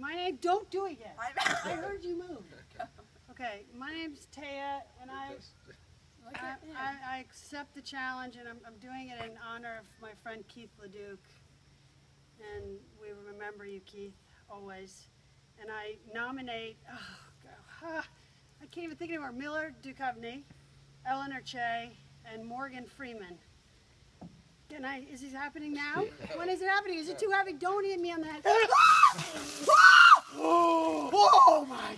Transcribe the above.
my name, don't do it yet. I- I heard you move. Okay, my name's Téa, and I, I. I, I accept the challenge, and I'm, I'm doing it in honor of my friend Keith Leduc. And we remember you, Keith, always. And I nominate, oh, God, I can't even think anymore, Miller Duchovny, Eleanor Che, and Morgan Freeman. Can I, is this happening now? When is it happening? Is it too heavy? Don't hit me on the head. oh my